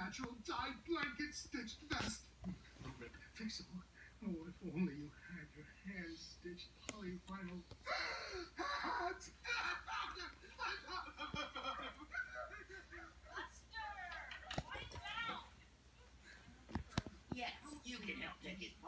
natural dyed blanket stitched vest. Oh, rip, fix it. Oh, if only you had your hand stitched polyvinyl hats. Yes, you can help take it.